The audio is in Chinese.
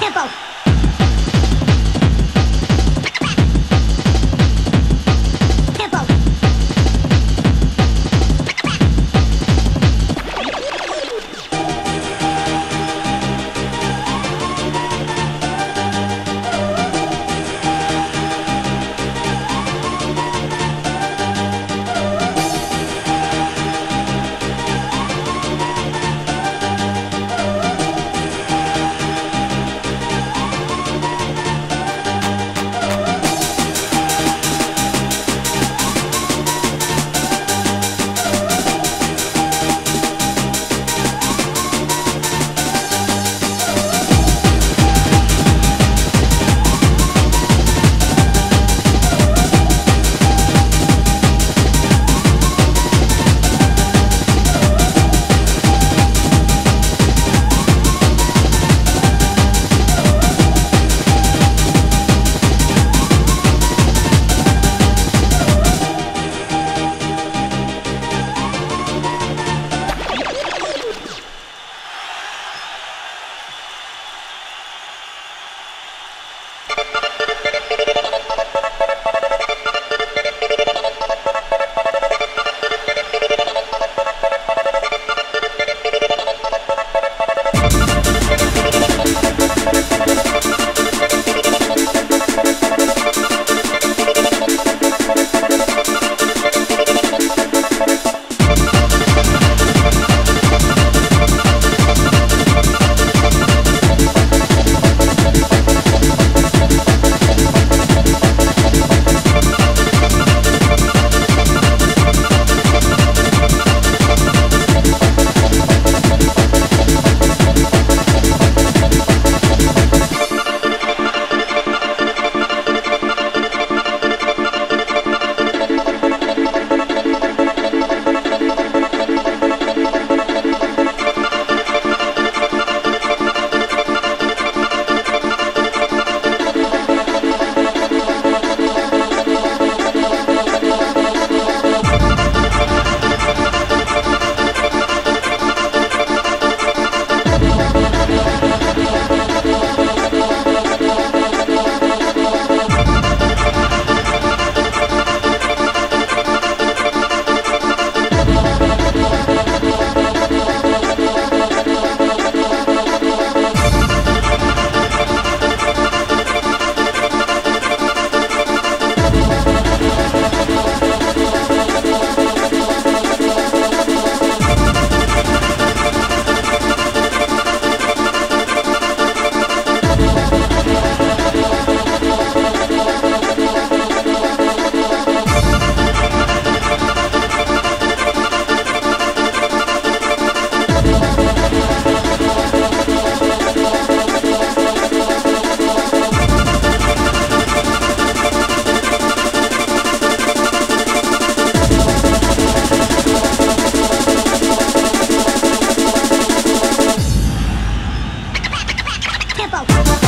Tempo. 爆头